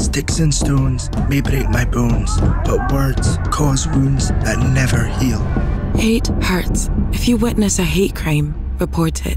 Sticks and stones may break my bones, but words cause wounds that never heal. Hate hurts. If you witness a hate crime, report it.